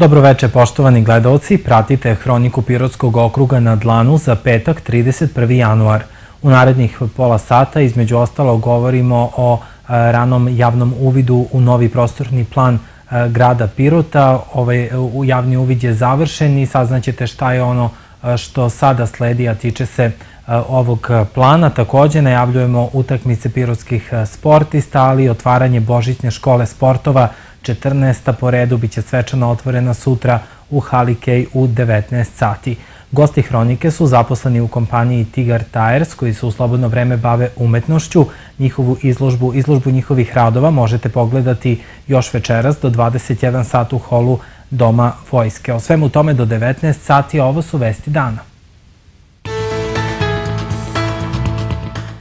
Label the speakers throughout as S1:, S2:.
S1: Dobroveče poštovani gledalci, pratite Hroniku Pirotskog okruga na dlanu za petak 31. januar. U narednih pola sata između ostalo govorimo o e, ranom javnom uvidu u novi prostorni plan e, grada Pirota. Ovaj javni uvid je završen i saznaćete šta je ono e, što sada sledi, a tiče se ovog plana. Takođe najavljujemo utakmice pirotskih sportista, ali i otvaranje Božićne škole sportova 14. po redu biće svečano otvorena sutra u Halikej u 19 sati. Gosti Hronike su zaposleni u kompaniji Tigar Tires koji se u slobodno vreme bave umetnošću. Njihovu izložbu, izložbu njihovih radova možete pogledati još večeras do 21 sat u holu Doma vojske. O svemu tome do 19 sati ovo su vesti dana.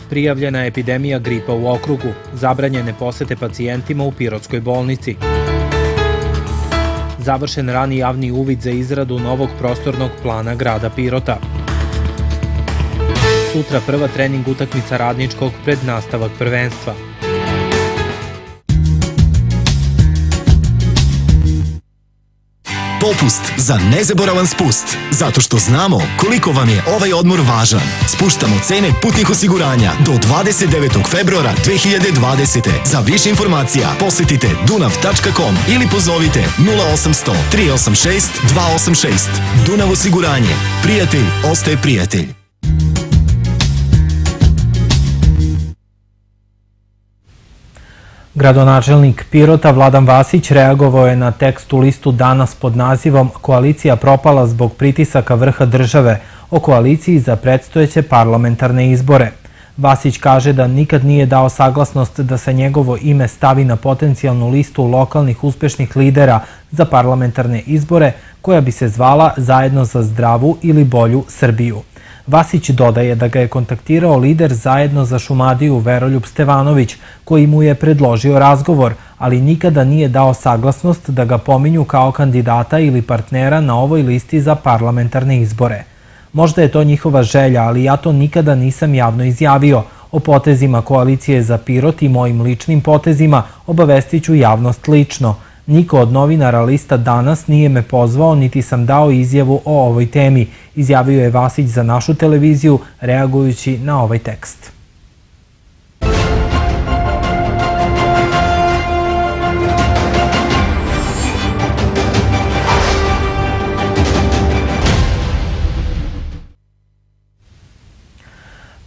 S1: Prijavljena epidemija gripa u okrugu, zabranjene posete pacijentima u Pirotskoj bolnici. Završen rani javni uvid za izradu novog prostornog plana grada Pirota. Sutra prva trening utakmica radničkog pred nastavak prvenstva.
S2: Popust za nezaboravan spust, zato što znamo koliko vam je ovaj odmor važan. Spuštamo cene putnih osiguranja do 29. februara 2020. Za više informacija posetite dunav.com ili pozovite 0800 386 286. Dunav osiguranje. Prijatelj ostaje prijatelj.
S1: Gradonačelnik Pirota Vladan Vasić reagovao je na tekstu listu danas pod nazivom Koalicija propala zbog pritisaka vrha države o koaliciji za predstojeće parlamentarne izbore. Vasić kaže da nikad nije dao saglasnost da se njegovo ime stavi na potencijalnu listu lokalnih uspešnih lidera za parlamentarne izbore koja bi se zvala Zajedno za zdravu ili bolju Srbiju. Vasić dodaje da ga je kontaktirao lider zajedno za Šumadiju Veroljub Stevanović, koji mu je predložio razgovor, ali nikada nije dao saglasnost da ga pominju kao kandidata ili partnera na ovoj listi za parlamentarne izbore. Možda je to njihova želja, ali ja to nikada nisam javno izjavio. O potezima koalicije za Pirot i mojim ličnim potezima obavestiću javnost lično – Niko od novinara lista Danas nije me pozvao, niti sam dao izjavu o ovoj temi, izjavio je Vasić za našu televiziju, reagujući na ovaj tekst.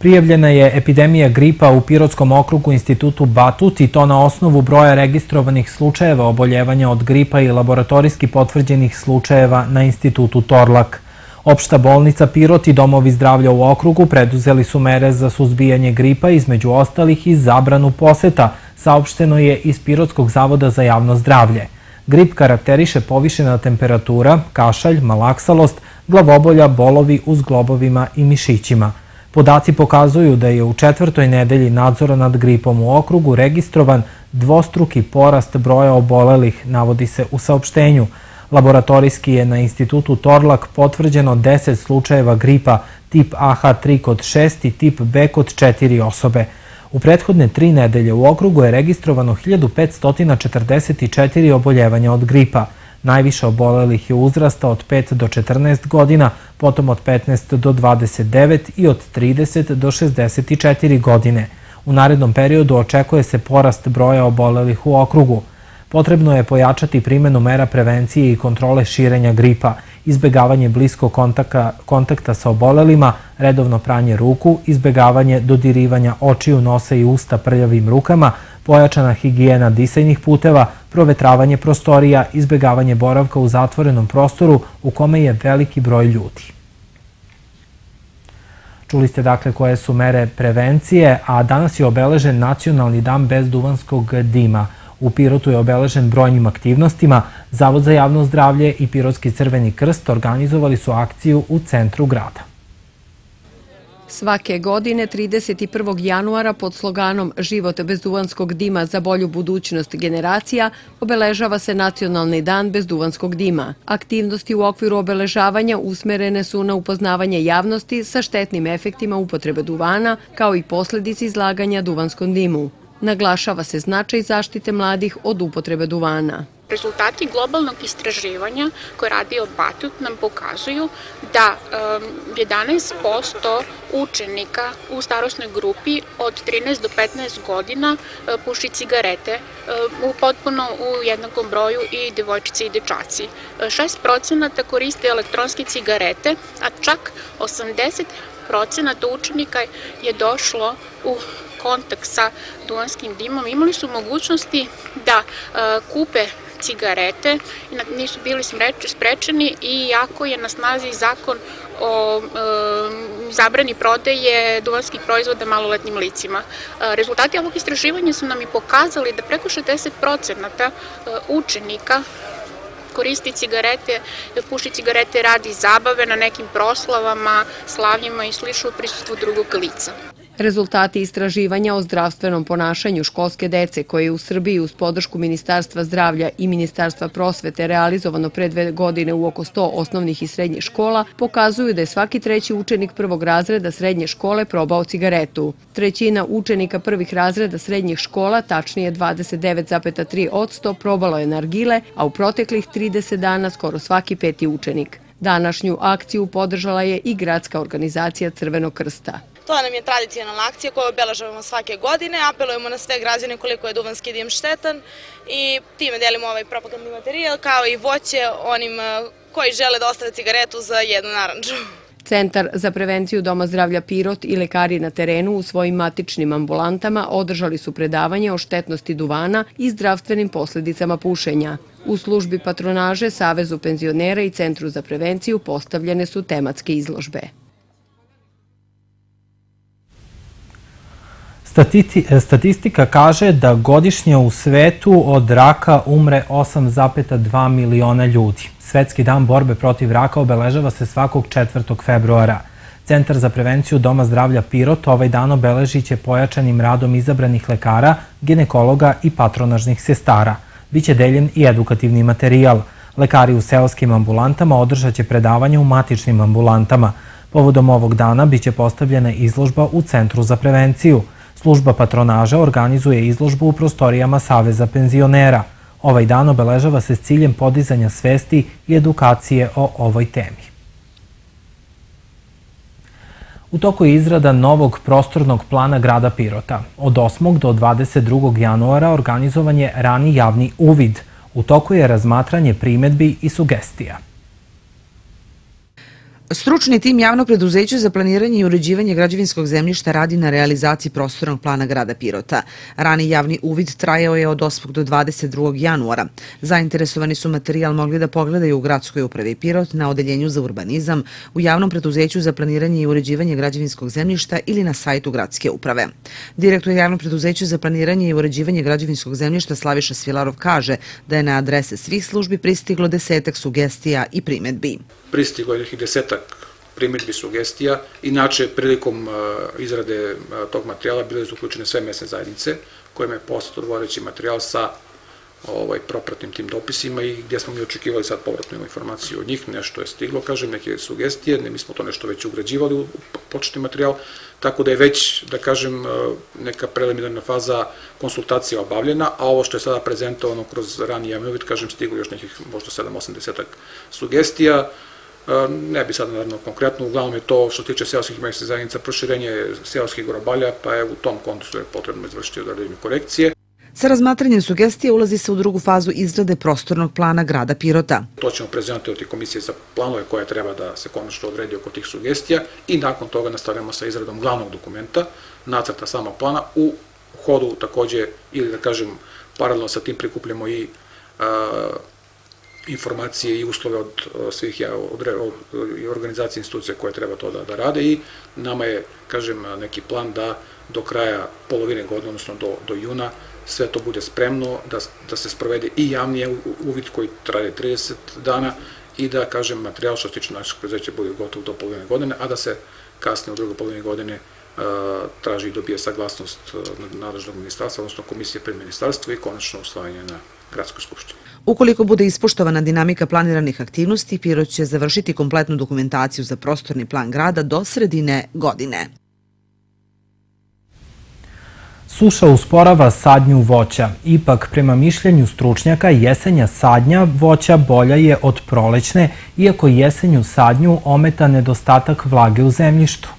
S1: Prijavljena je epidemija gripa u Pirotskom okrugu institutu Batut i to na osnovu broja registrovanih slučajeva oboljevanja od gripa i laboratorijski potvrđenih slučajeva na institutu Torlak. Opšta bolnica Pirot i domovi zdravlja u okrugu preduzeli su mere za suzbijanje gripa, između ostalih i zabranu poseta, saopšteno je iz Pirotskog zavoda za javno zdravlje. Grip karakteriše povišena temperatura, kašalj, malaksalost, glavobolja, bolovi uz globovima i mišićima – Podaci pokazuju da je u četvrtoj nedelji nadzora nad gripom u okrugu registrovan dvostruki porast broja obolelih, navodi se u saopštenju. Laboratorijski je na institutu Torlak potvrđeno 10 slučajeva gripa tip AH3 kod 6 i tip B kod 4 osobe. U prethodne tri nedelje u okrugu je registrovano 1544 oboljevanja od gripa. Najviše obolelih je uzrasta od 5 do 14 godina, potom od 15 do 29 i od 30 do 64 godine. U narednom periodu očekuje se porast broja obolelih u okrugu. Potrebno je pojačati primenu mera prevencije i kontrole širenja gripa, izbegavanje bliskog kontakta, kontakta sa obolelima, redovno pranje ruku, izbegavanje dodirivanja očiju, nosa i usta prljavim rukama, pojačana higijena disajnih puteva, provetravanje prostorija, izbegavanje boravka u zatvorenom prostoru u kome je veliki broj ljudi. Čuli ste dakle koje su mere prevencije, a danas je obeležen nacionalni dan bez duvanskog dima. U Pirotu je obeležen brojnim aktivnostima. Zavod za javno zdravlje i Pirotski crveni krst organizovali su akciju u centru grada.
S3: Svake godine 31. januara pod sloganom Život bez duvanskog dima za bolju budućnost generacija obeležava se Nacionalni dan bez duvanskog dima. Aktivnosti u okviru obeležavanja usmerene su na upoznavanje javnosti sa štetnim efektima upotrebe duvana kao i posledici izlaganja duvanskom dimu. Naglašava se značaj zaštite mladih od upotrebe duvana.
S4: Rezultati globalnog istraživanja koje radio Batut nam pokazuju da 11% učenika u starostnoj grupi od 13 do 15 godina puši cigarete u potpuno u jednakom broju i devojčice i dečaci. 6% koriste elektronske cigarete, a čak 80 procenata učenika je došlo u kontakt sa duvanskim dimom. Imali su mogućnosti da kupe cigarete, nisu bili sprečeni i jako je na snazi zakon o zabrani prodaje duvanskih proizvoda maloletnim licima. E, rezultati ovog istraživanja su nam i pokazali da preko 60% e, učenika koristi cigarete, puši cigarete radi zabave na nekim proslavama, slavljima i slično u prisutstvu drugog lica.
S3: Rezultati istraživanja o zdravstvenom ponašanju školske dece koje je u Srbiji uz podršku Ministarstva zdravlja i Ministarstva prosvete realizovano pre dve godine u oko 100 osnovnih i srednjih škola pokazuju da je svaki treći učenik prvog razreda srednje škole probao cigaretu. Trećina učenika prvih razreda srednjih škola, tačnije 29,3 od 100, probalo je nargile, a u proteklih 30 dana skoro svaki peti učenik. Današnju akciju podržala je i gradska organizacija Crvenog krsta.
S5: To nam je tradicionalna akcija koju obeležavamo svake godine, apelujemo na sve građane koliko je duvanski dim štetan i time delimo ovaj propagandni materijal kao i voće onim eh, koji žele da ostave cigaretu za jednu naranđu.
S3: Centar za prevenciju Doma zdravlja Pirot i lekari na terenu u svojim matičnim ambulantama održali su predavanje o štetnosti duvana i zdravstvenim posledicama pušenja. U službi patronaže, Savezu penzionera i Centru za prevenciju postavljene su tematske izložbe.
S1: Statistika kaže da godišnje u svetu od raka umre 8,2 miliona ljudi. Svetski dan borbe protiv raka obeležava se svakog 4. februara. Centar za prevenciju Doma zdravlja Pirot ovaj dan obeležit će pojačanim radom izabranih lekara, ginekologa i patronažnih sestara. Biće deljen i edukativni materijal. Lekari u seoskim ambulantama održat će predavanje u matičnim ambulantama. Povodom ovog dana biće postavljena izložba u Centru za prevenciju – Služba patronaža organizuje izložbu u prostorijama Saveza penzionera. Ovaj dan obeležava se s ciljem podizanja svesti i edukacije o ovoj temi. U toku je izrada novog prostornog plana grada Pirota. Od 8. do 22. januara organizovan je rani javni uvid. U toku je razmatranje primetbi i sugestija.
S6: Stručni tim javnog preduzeća za planiranje i uređivanje građevinskog zemljišta radi na realizaciji prostornog plana grada Pirota. Rani javni uvid trajao je od 8. do 22. januara. Zainteresovani su materijal mogli da pogledaju u gradskoj upravi Pirot na odeljenju za urbanizam, u javnom preduzeću za planiranje i uređivanje građevinskog zemljišta ili na sajtu gradske uprave. Direktor javnog preduzeća za planiranje i uređivanje građevinskog zemljišta Slaviša Svilarov kaže da je na adrese svih službi pristiglo desetak sugestija i primetbi
S7: pristiglo nekih desetak primjedbi sugestija. Inače, prilikom uh, izrade uh, tog materijala bile su uključene sve mesne zajednice, kojima je postat odgovarajući materijal sa ovaj, propratnim tim dopisima i gdje smo mi očekivali sad povratnu informaciju od njih, nešto je stiglo, kažem, neke sugestije, ne, mi smo to nešto već ugrađivali u početni materijal, tako da je već, da kažem, uh, neka preliminarna faza konsultacija obavljena, a ovo što je sada prezentovano kroz rani javni kažem, stiglo još nekih možda 7-80 sugestija, Ne bi sad naravno konkretno, uglavnom je to što se tiče seoskih mesnih zajednica proširenje seoskih grobalja, pa je u tom kontekstu je potrebno izvršiti određenje korekcije.
S6: Sa razmatranjem sugestije ulazi se u drugu fazu izrade prostornog plana grada Pirota.
S7: To ćemo prezentovati komisije za planove koje treba da se konačno odredi oko tih sugestija i nakon toga nastavljamo sa izradom glavnog dokumenta, nacrta samog plana, u hodu takođe, ili da kažem, paralelno sa tim prikupljamo i informacije i uslove od svih ja, od, od, organizacije institucije koje treba to da, da rade i nama je, kažem, neki plan da do kraja polovine godine, odnosno do, do juna, sve to bude spremno, da, da se sprovede i javni uvid koji traje 30 dana i da, kažem, materijal što se tiče našeg prezeća bude gotov do polovine godine, a da se kasnije u drugoj polovini godine traži i dobije saglasnost nadležnog ministarstva, odnosno komisije pred ministarstvo i konačno usvajanje na gradskoj skupštini.
S6: Ukoliko bude ispoštovana dinamika planiranih aktivnosti, Pirot će završiti kompletnu dokumentaciju za prostorni plan grada do sredine godine.
S1: Suša usporava sadnju voća. Ipak, prema mišljenju stručnjaka, jesenja sadnja voća bolja je od prolećne, iako jesenju sadnju ometa nedostatak vlage u zemljištu.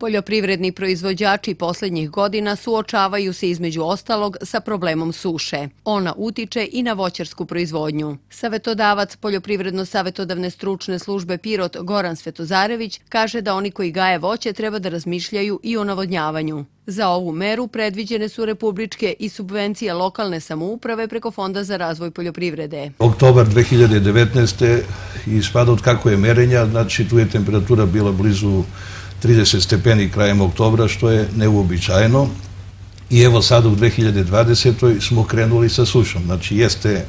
S3: Poljoprivredni proizvođači poslednjih godina suočavaju se između ostalog sa problemom suše. Ona utiče i na voćarsku proizvodnju. Savetodavac Poljoprivredno-savetodavne stručne službe Pirot Goran Svetozarević kaže da oni koji gaje voće treba da razmišljaju i o navodnjavanju. Za ovu meru predviđene su republičke i subvencije lokalne samouprave preko Fonda za razvoj poljoprivrede.
S8: Oktobar 2019. ispada od kako je merenja, znači tu je temperatura bila blizu 30 stepeni krajem oktobra, što je neuobičajeno. I evo sad u 2020. smo krenuli sa sušom. Znači, jeste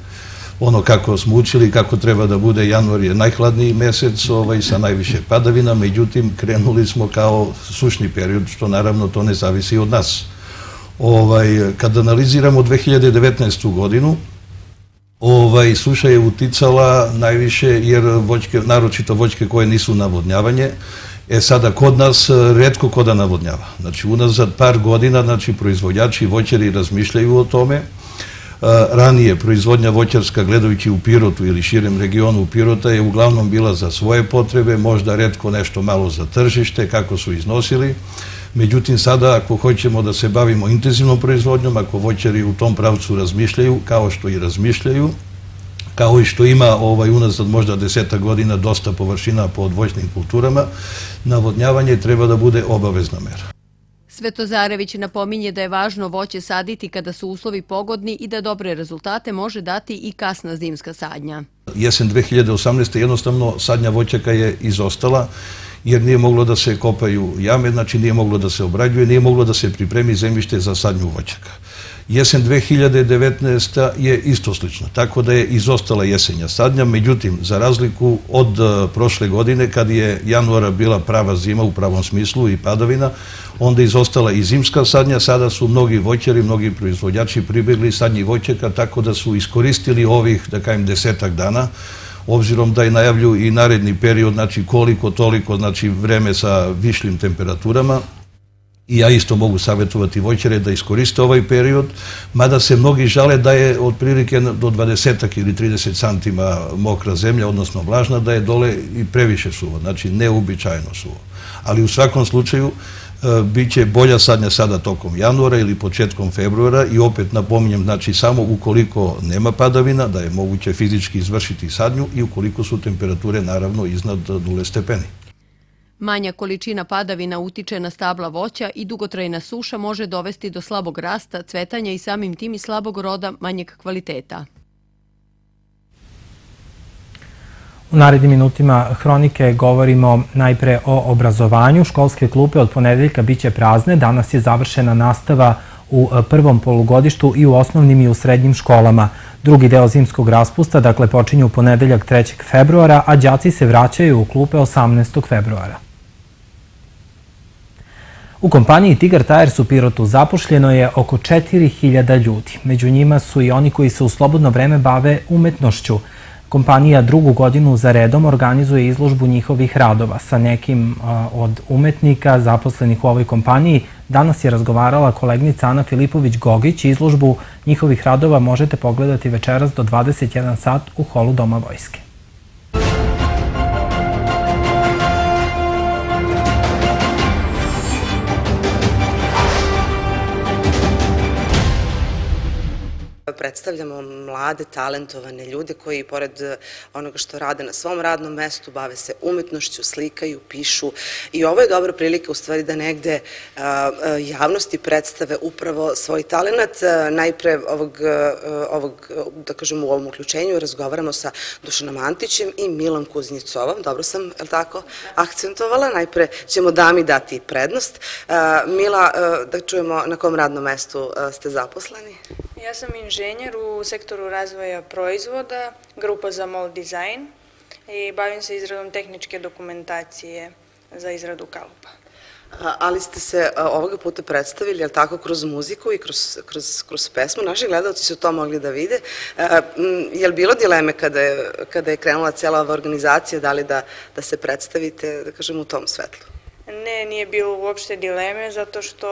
S8: ono kako smo učili, kako treba da bude, januar je najhladniji mesec ovaj, sa najviše padavina, međutim, krenuli smo kao sušni period, što naravno to ne zavisi od nas. Ovaj, kad analiziramo 2019. godinu, ovaj, suša je uticala najviše, jer voćke, naročito voćke koje nisu navodnjavanje, E sada, kod nas e, redko ko da navodnjava. Znači, unazad par godina, znači, proizvodjači i voćari razmišljaju o tome. E, ranije, proizvodnja voćarska, gledajući u Pirotu ili širem regionu Pirota, je uglavnom bila za svoje potrebe, možda redko nešto malo za tržište, kako su iznosili. Međutim, sada, ako hoćemo da se bavimo intenzivnom proizvodnjom, ako voćari u tom pravcu razmišljaju, kao što i razmišljaju, kao i što ima ovaj, unazad možda deseta godina dosta površina pod voćnim kulturama, navodnjavanje treba da bude obavezna mera.
S3: Svetozarević napominje da je važno voće saditi kada su uslovi pogodni i da dobre rezultate može dati i kasna zimska sadnja.
S8: Jesen 2018. jednostavno sadnja voćaka je izostala jer nije moglo da se kopaju jame, znači nije moglo da se obrađuje, nije moglo da se pripremi zemljište za sadnju voćaka. Jesen 2019. je isto slično, tako da je izostala jesenja sadnja, međutim, za razliku od e, prošle godine, kad je januara bila prava zima u pravom smislu i padavina, onda je izostala i zimska sadnja, sada su mnogi voćari, mnogi proizvodjači pribegli sadnji voćaka, tako da su iskoristili ovih, da kajem, desetak dana, obzirom da je najavlju i naredni period, znači koliko toliko, znači vreme sa višljim temperaturama, i ja isto mogu savjetovati voćare da iskoriste ovaj period, mada se mnogi žale da je otprilike do 20 ili 30 santima mokra zemlja, odnosno vlažna, da je dole i previše suvo, znači neuobičajeno suvo. Ali u svakom slučaju e, bit će bolja sadnja sada tokom januara ili početkom februara i opet napominjem, znači samo ukoliko nema padavina, da je moguće fizički izvršiti sadnju i ukoliko su temperature naravno iznad nule stepeni.
S3: Manja količina padavina utiče na stabla voća i dugotrajna suša može dovesti do slabog rasta, cvetanja i samim tim i slabog roda manjeg kvaliteta.
S1: U narednim minutima hronike govorimo najpre o obrazovanju. Školske klupe od ponedeljka biće prazne. Danas je završena nastava u prvom polugodištu i u osnovnim i u srednjim školama. Drugi deo zimskog raspusta, dakle, počinje u ponedeljak 3. februara, a đaci se vraćaju u klupe 18. februara. U kompaniji Tigar Tires u Pirotu zapošljeno je oko 4000 ljudi. Među njima su i oni koji se u slobodno vreme bave umetnošću. Kompanija drugu godinu za redom organizuje izložbu njihovih radova. Sa nekim od umetnika zaposlenih u ovoj kompaniji danas je razgovarala kolegnica Ana Filipović-Gogić. Izložbu njihovih radova možete pogledati večeras do 21 sat u holu Doma vojske.
S9: Predstavljamo mlade, talentovane ljude koji pored eh, onoga što rade na svom radnom mestu, bave se umetnošću, slikaju, pišu i ovo je dobra prilika u stvari da negde eh, eh, javnosti predstave upravo svoj talent. Najpre ovog, ovog, da kažem, u ovom uključenju razgovaramo sa Dušanom Antićem i Milom Kuznjecovom. Dobro sam, je li tako, akcentovala? Najpre ćemo dami dati prednost. Mila, da čujemo na kom radnom mestu ste zaposleni?
S10: Ja sam inženjer u sektoru razvoja proizvoda, grupa za mold design i bavim se izradom tehničke dokumentacije za izradu kalupa.
S9: Ali ste se ovoga puta predstavili, je li tako, kroz muziku i kroz, kroz, kroz pesmu. Naši gledalci su to mogli da vide. Je li bilo dileme kada je, kada je krenula cijela ova organizacija, da li da, da se predstavite, da kažem, u tom svetlu?
S10: Ne, nije bilo uopšte dileme, zato što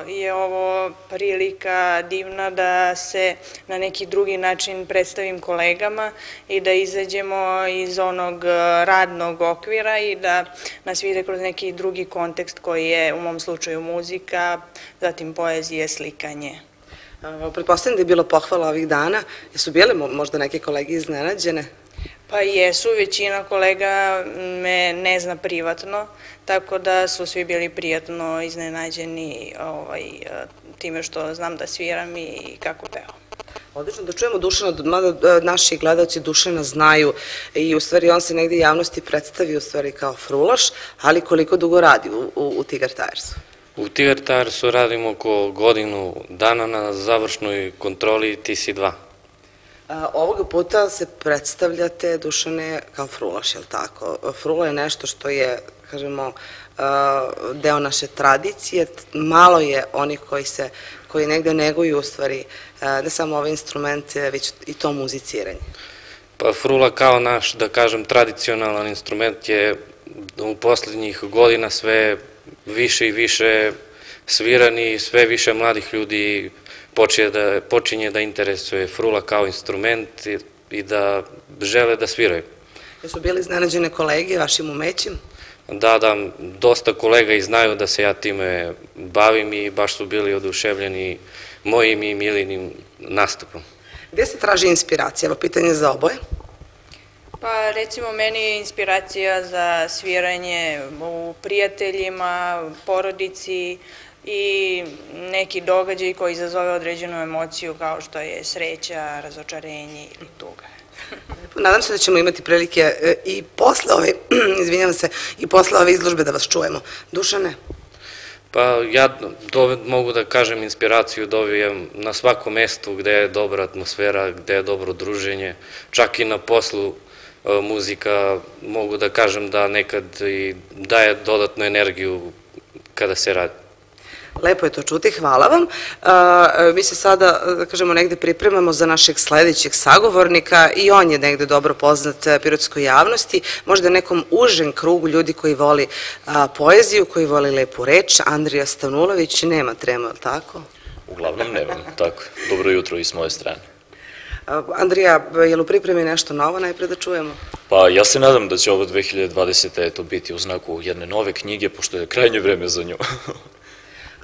S10: je ovo prilika divna da se na neki drugi način predstavim kolegama i da izađemo iz onog radnog okvira i da nas vide kroz neki drugi kontekst koji je u mom slučaju muzika, zatim poezije, slikanje.
S9: Pretpostavljam da je bilo pohvala ovih dana. Jesu bile možda neke kolege iznenađene?
S10: Pa jesu, većina kolega me ne zna privatno, tako da su svi bili prijatno iznenađeni ovaj, time što znam da sviram i kako peo.
S9: Odlično, da čujemo Dušana, mada naši gledalci Dušana znaju i u stvari on se negde javnosti predstavi u stvari kao frulaš, ali koliko dugo radi u, u, u Tigar Tiresu?
S11: U Tigar Tiresu radimo oko godinu dana na završnoj kontroli TC2.
S9: Ovoga puta se predstavljate, Dušane, kao frulaš, je li tako? Frula je nešto što je, kažemo, deo naše tradicije. Malo je onih koji se, koji negde neguju u stvari ne samo ove instrumente, već i to muziciranje.
S11: Pa frula kao naš, da kažem, tradicionalan instrument je u poslednjih godina sve više i više svirani sve više mladih ljudi počinje da, počinje da interesuje frula kao instrument i, i da žele da sviraju.
S9: Jesu bili iznenađene kolege vašim umećim?
S11: Da, da, dosta kolega i znaju da se ja time bavim i baš su bili oduševljeni mojim i Milinim nastupom.
S9: Gde se traži inspiracija? Evo pitanje za oboje.
S10: Pa recimo meni je inspiracija za sviranje u prijateljima, porodici i neki događaj koji izazove određenu emociju kao što je sreća, razočarenje ili tuga.
S9: Nadam se da ćemo imati prilike e, i posle ove, izvinjam se, i posle ove izložbe da vas čujemo. Dušane?
S11: Pa ja mogu da kažem inspiraciju dobijem na svakom mestu gde je dobra atmosfera, gde je dobro druženje, čak i na poslu E, muzika, mogu da kažem da nekad i daje dodatnu energiju kada se radi.
S9: Lepo je to čuti, hvala vam. E, mi se sada, da kažemo, negde pripremamo za našeg sledećeg sagovornika i on je negde dobro poznat pirotskoj javnosti, možda nekom užem krugu ljudi koji voli poeziju, koji voli lepu reč. Andrija Stanulović nema trema, ali tako?
S12: Uglavnom nema, tako. Dobro jutro i s moje strane.
S9: Andrija, je li u pripremi nešto novo najpre da čujemo?
S12: Pa ja se nadam da će ovo 2020. eto biti u znaku jedne nove knjige, pošto je krajnje vreme za nju.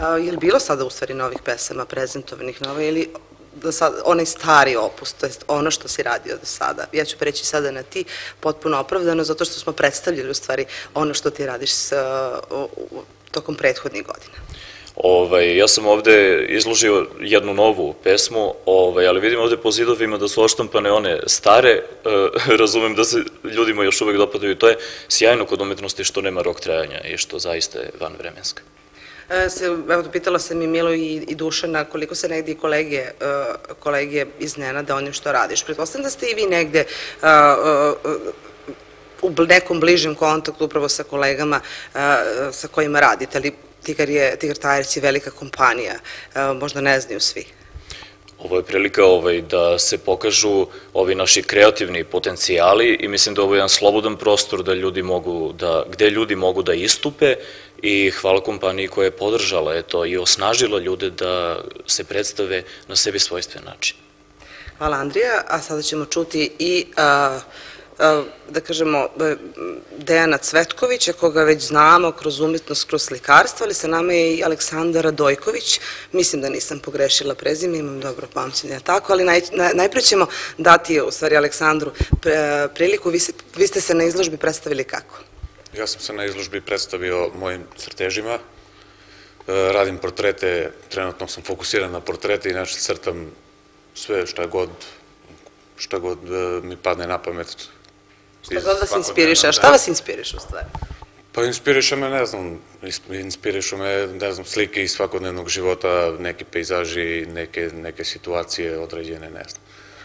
S9: je li bilo sada u stvari novih pesama prezentovanih nove ili da sad, onaj stari opus, to je ono što si radio do sada. Ja ću preći sada na ti, potpuno opravdano, zato što smo predstavljali u stvari ono što ti radiš tokom prethodnih godina.
S12: Ovaj, ja sam ovde izložio jednu novu pesmu, ovaj, ali vidim ovde po zidovima da su oštampane one stare, e, razumem da se ljudima još uvek dopadaju. To je sjajno kod umetnosti što nema rok trajanja i što zaista je vanvremenska.
S9: E, se, evo, pitala sam i Milo i, Dušana koliko se negde i kolege, e, kolege iznenada onim što radiš. Pretpostavljam da ste i vi negde u nekom bližem kontaktu upravo sa kolegama sa kojima radite, ali Tigar, je, Tigar Tires je velika kompanija, e, možda ne znaju svi.
S12: Ovo je prilika ovaj, da se pokažu ovi naši kreativni potencijali i mislim da ovo je jedan slobodan prostor da ljudi mogu da, gde ljudi mogu da istupe i hvala kompaniji koja je podržala eto, i osnažila ljude da se predstave na sebi svojstven način.
S9: Hvala Andrija, a sada ćemo čuti i a, da kažemo, Dejana Cvetkovića, koga već znamo kroz umetnost, kroz slikarstvo, ali sa nama je i Aleksandar Radojković. Mislim da nisam pogrešila prezime, imam dobro pamćenje, tako, ali naj, najpre ćemo dati, u stvari, Aleksandru priliku. Vi, vi ste se na izložbi predstavili kako?
S13: Ja sam se na izložbi predstavio mojim crtežima, e, radim portrete, trenutno sam fokusiran na portrete, inače crtam sve šta god šta god e, mi padne na pamet
S9: Šta god vas inspiriše, a šta vas inspiriše u stvari?
S13: Pa inspiriše me, ne znam, inspirišu me, ne znam, slike iz svakodnevnog života, neki pejzaži, neke, neke situacije određene, ne znam.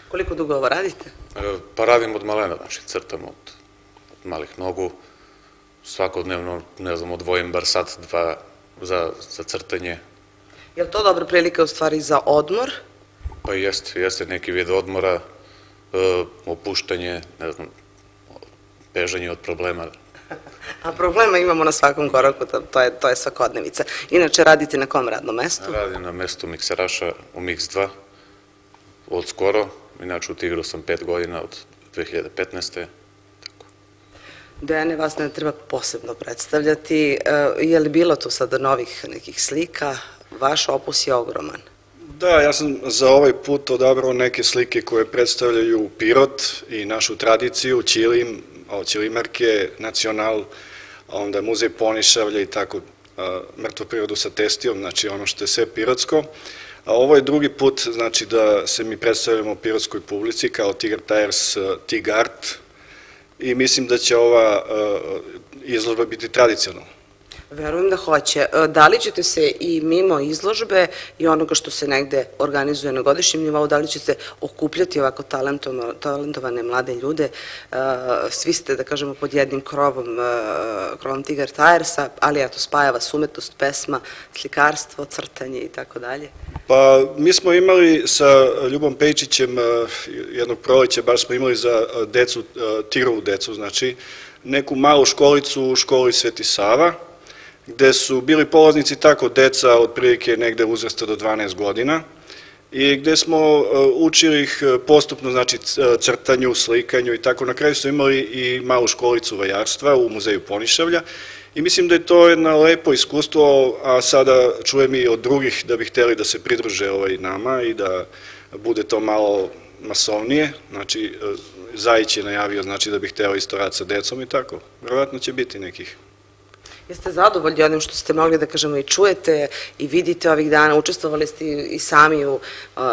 S9: Koliko dugo ovo radite?
S13: E, pa radim od malena, znači crtam od, od malih nogu, svakodnevno, ne znam, odvojim bar sat, dva za, za crtanje.
S9: Je li to dobra prilika u stvari za odmor?
S13: Pa jeste, jeste neki vid odmora, e, opuštanje, ne znam, bežanje od problema.
S9: A problema imamo na svakom koraku, to je, to je svakodnevica. Inače, radite na kom radnom mestu?
S13: Radim na mestu mikseraša u Mix 2 od skoro, inače u Tigru sam pet godina od 2015.
S9: Dejane, vas ne treba posebno predstavljati. E, je li bilo tu sada novih nekih slika? Vaš opus je ogroman.
S14: Da, ja sam za ovaj put odabrao neke slike koje predstavljaju Pirot i našu tradiciju, Ćilim, Ćilimarke, Nacional, onda Muzej Ponišavlja i tako mrtvu prirodu sa testijom, znači ono što je sve pirotsko. A ovo je drugi put, znači da se mi predstavljamo pirotskoj publici kao Tiger Tires Tigart i mislim da će ova izložba biti tradicionalna.
S9: Verujem da hoće. E, da li ćete se i mimo izložbe i onoga što se negde organizuje na godišnjem nivou, da li ćete okupljati ovako talentovane mlade ljude? E, svi ste, da kažemo, pod jednim krovom, e, krovom Tiger Tiresa, ali eto, spaja vas umetnost, pesma, slikarstvo, crtanje i tako dalje.
S14: Pa, mi smo imali sa Ljubom Pejčićem jednog proleća, baš smo imali za decu, Tirovu decu, znači, neku malu školicu u školi Sveti Sava, gde su bili polaznici tako deca od prilike negde uzrasta do 12 godina i gde smo e, učili ih e, postupno, znači e, crtanju, slikanju i tako. Na kraju smo imali i malu školicu vajarstva u muzeju Ponišavlja i mislim da je to jedno lepo iskustvo, a sada čujem i od drugih da bi hteli da se pridruže ovaj nama i da bude to malo masovnije, znači Zajić je najavio znači da bi hteo isto rad sa decom i tako. Verovatno će biti nekih
S9: Jeste zadovoljni onim što ste mogli da kažemo i čujete i vidite ovih dana, učestvovali ste i sami u,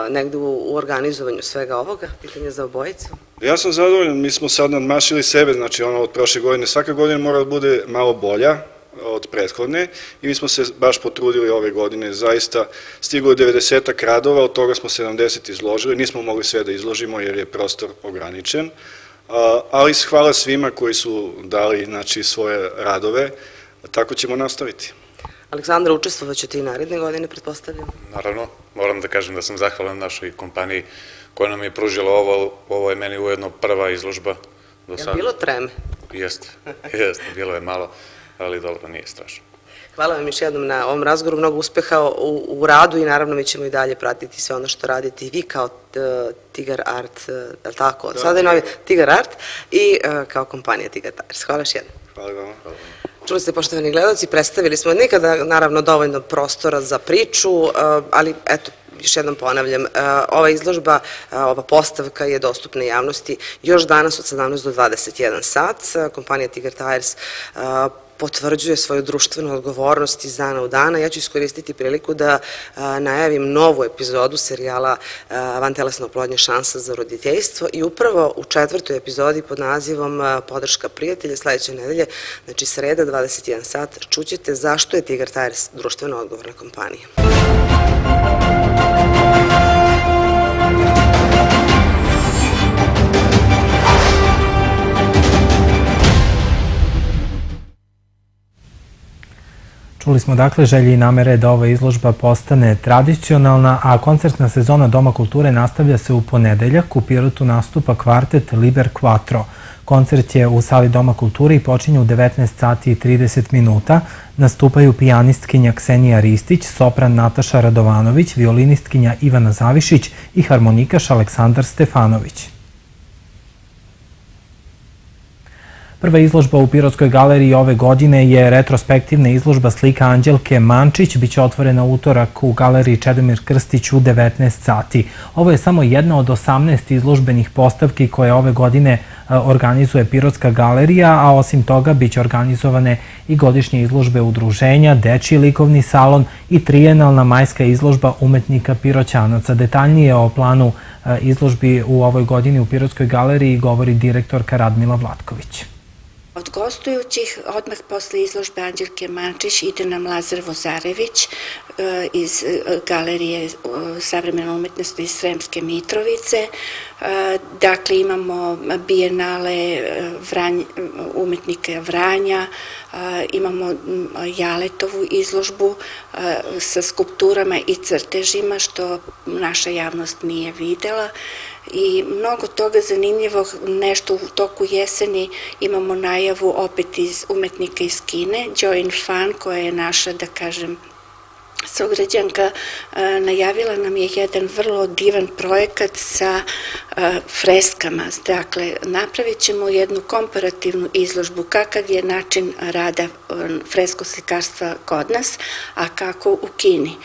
S9: negde u, organizovanju svega ovoga, pitanje za obojicu?
S14: Ja sam zadovoljan, mi smo sad nadmašili sebe, znači ono od prošle godine, svaka godina mora da bude malo bolja, od prethodne i mi smo se baš potrudili ove godine, zaista stiglo je 90 radova, od toga smo 70 izložili, nismo mogli sve da izložimo jer je prostor ograničen, ali hvala svima koji su dali znači, svoje radove, tako ćemo nastaviti.
S9: Aleksandra, učestvovaćete i naredne godine, pretpostavljam?
S13: Naravno, moram da kažem da sam zahvalan našoj kompaniji koja nam je pružila ovo, ovo je meni ujedno prva izložba
S9: do sada. Je bilo treme?
S13: Jeste, jeste, bilo je malo, ali dobro, nije strašno.
S9: Hvala vam još jednom na ovom razgovoru, mnogo uspeha u, u radu i naravno mi ćemo i dalje pratiti sve ono što radite i vi kao Tigar Art, je li tako? Da, Sada je novi Tigar Art i uh, kao kompanija Tigar Tires. Hvala još jednom.
S14: Hvala vam. Hvala vam.
S9: Čuli ste, poštovani gledalci, predstavili smo nikada, naravno, dovoljno prostora za priču, uh, ali eto, još jednom ponavljam, uh, ova izložba, uh, ova postavka je dostupna javnosti još danas od 17 do 21 sat. Kompanija Tiger Tires potvrđuje svoju društvenu odgovornost iz dana u dana. Ja ću iskoristiti priliku da najavim novu epizodu serijala Vantelesna oplodnja šansa za roditeljstvo i upravo u četvrtoj epizodi pod nazivom Podrška prijatelja sledeće nedelje, znači sreda 21 sat, čućete zašto je Tigar Tires društveno odgovorna kompanija.
S1: Čuli smo dakle želje i namere da ova izložba postane tradicionalna, a koncertna sezona Doma kulture nastavlja se u ponedeljak. U Pirotu nastupa kvartet Liber Quattro. Koncert je u sali Doma kulture i počinje u 19 sati i 30 minuta. Nastupaju pijanistkinja Ksenija Ristić, sopran Nataša Radovanović, violinistkinja Ivana Zavišić i harmonikaš Aleksandar Stefanović. Prva izložba u Pirotskoj galeriji ove godine je retrospektivna izložba slika Anđelke Mančić, biće otvorena utorak u galeriji Čedomir Krstić u 19 sati. Ovo je samo jedna od 18 izložbenih postavki koje ove godine e, organizuje Pirotska galerija, a osim toga biće organizovane i godišnje izložbe udruženja, Dečiji likovni salon i trijenalna majska izložba umetnika Piroćanaca. Detaljnije o planu e, izložbi u ovoj godini u Pirotskoj galeriji govori direktorka Radmila Vlatković.
S15: Od gostujućih, odmah posle izložbe Anđelke Mančić ide nam Lazar Vozarević, iz galerije savremene umetnosti iz Sremske Mitrovice. Dakle, imamo bijenale umetnike Vranja, imamo Jaletovu izložbu sa skulpturama i crtežima, što naša javnost nije videla i mnogo toga zanimljivog, nešto u toku jeseni imamo najavu opet iz umetnika iz Kine, Join Fan, koja je naša, da kažem, Sugrađanka najavila nam je jedan vrlo divan projekat sa freskama. Dakle, napravit ćemo jednu komparativnu izložbu kakav je način rada fresko slikarstva kod nas, a kako u Kini.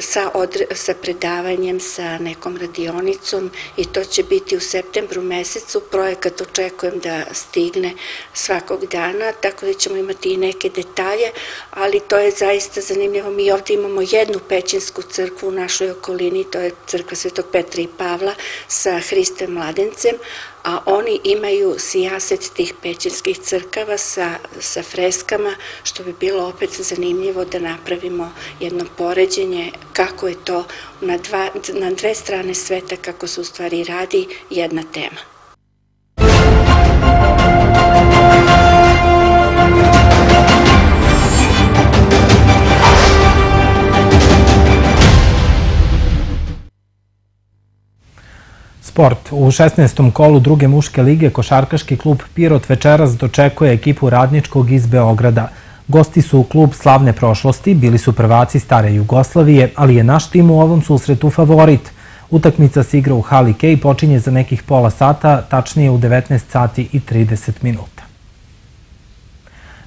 S15: Sa, odre, sa predavanjem, sa nekom radionicom i to će biti u septembru mesecu. Projekat očekujem da stigne svakog dana, tako da ćemo imati i neke detalje, ali to je zaista zanimljivo. Mi ovde imamo jednu pećinsku crkvu u našoj okolini, to je crkva Svetog Petra i Pavla sa Hristem Mladencem, a oni imaju sijaset tih pećinskih crkava sa, sa freskama, što bi bilo opet zanimljivo da napravimo jedno poređenje kako je to na, dva, na dve strane sveta, kako se u stvari radi jedna tema.
S1: Sport. U 16. kolu druge muške lige košarkaški klub Pirot večeras dočekuje ekipu radničkog iz Beograda. Gosti su klub slavne prošlosti, bili su prvaci stare Jugoslavije, ali je naš tim u ovom susretu favorit. Utakmica se igra u Hali Kej počinje za nekih pola sata, tačnije u 19 sati i 30 minuta.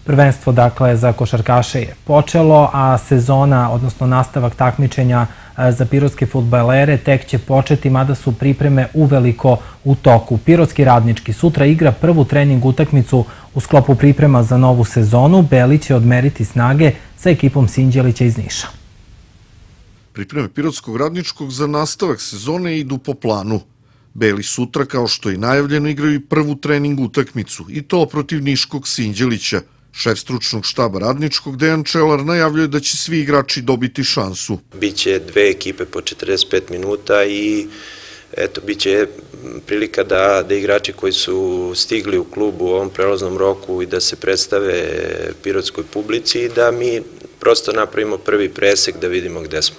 S1: Prvenstvo, dakle, za košarkaše je počelo, a sezona, odnosno nastavak takmičenja e, za pirotske futbalere tek će početi, mada su pripreme uveliko u toku. Pirotski radnički sutra igra prvu trening utakmicu u sklopu priprema za novu sezonu. Beli će odmeriti snage sa ekipom Sinđelića iz Niša.
S16: Pripreme Pirotskog radničkog za nastavak sezone idu po planu. Beli sutra, kao što je najavljeno, igraju prvu trening utakmicu, i to protiv Niškog Sinđelića – Šef stručnog štaba radničkog Dejan Čelar najavljuje da će svi igrači dobiti šansu.
S17: Biće dve ekipe po 45 minuta i eto, biće prilika da, da igrači koji su stigli u klubu u ovom prelaznom roku i da se predstave pirotskoj publici i da mi prosto napravimo prvi presek da vidimo gde smo.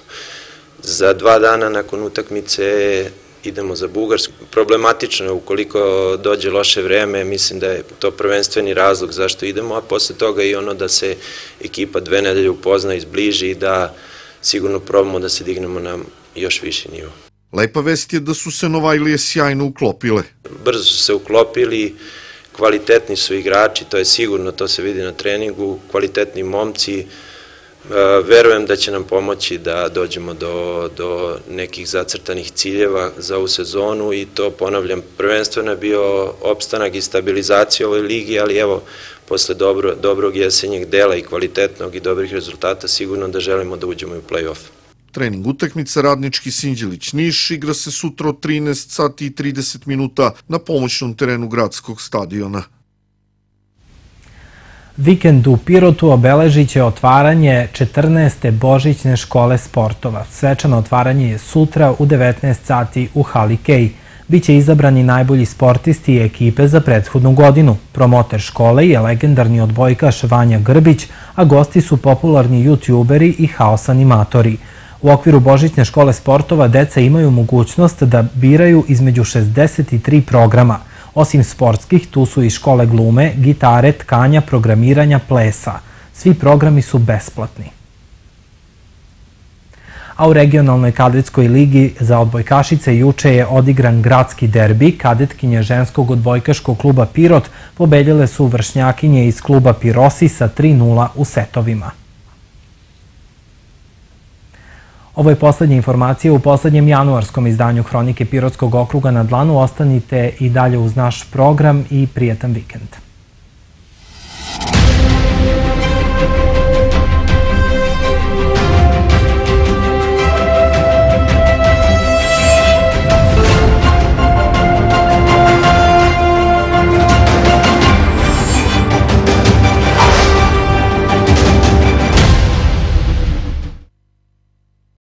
S17: Za dva dana nakon utakmice idemo za Bugarsku. Problematično je ukoliko dođe loše vreme, mislim da je to prvenstveni razlog zašto idemo, a posle toga i ono da se ekipa dve nedelje upozna, izbliži i da sigurno probamo da se dignemo na još viši nivo.
S16: Lepa vest je da su se Novajlije sjajno uklopile.
S17: Brzo su se uklopili, kvalitetni su igrači, to je sigurno, to se vidi na treningu, kvalitetni momci, verujem da će nam pomoći da dođemo do, do nekih zacrtanih ciljeva za ovu sezonu i to ponavljam, prvenstveno je bio opstanak i stabilizacija ovoj ligi, ali evo, posle dobro, dobrog jesenjeg dela i kvalitetnog i dobrih rezultata sigurno da želimo da uđemo u play-off.
S16: Trening utakmica Radnički Sinđelić Niš igra se sutra od 13 sati i 30 minuta na pomoćnom terenu gradskog stadiona.
S1: Vikend u Pirotu obeležit će otvaranje 14. Božićne škole sportova. Svečano otvaranje je sutra u 19 sati u Hali Kej. Biće izabrani najbolji sportisti i ekipe za prethodnu godinu. Promoter škole je legendarni odbojkaš Vanja Grbić, a gosti su popularni youtuberi i haos animatori. U okviru Božićne škole sportova deca imaju mogućnost da biraju između 63 programa – Osim sportskih, tu su i škole glume, gitare, tkanja, programiranja, plesa. Svi programi su besplatni. A u regionalnoj kadetskoj ligi za odbojkašice juče je odigran gradski derbi. Kadetkinje ženskog odbojkaškog kluba Pirot pobeljile su vršnjakinje iz kluba Pirosi sa 3-0 u setovima. Ovo je poslednja informacija u poslednjem januarskom izdanju Hronike Pirotskog okruga na dlanu. Ostanite i dalje uz naš program i prijetan vikend.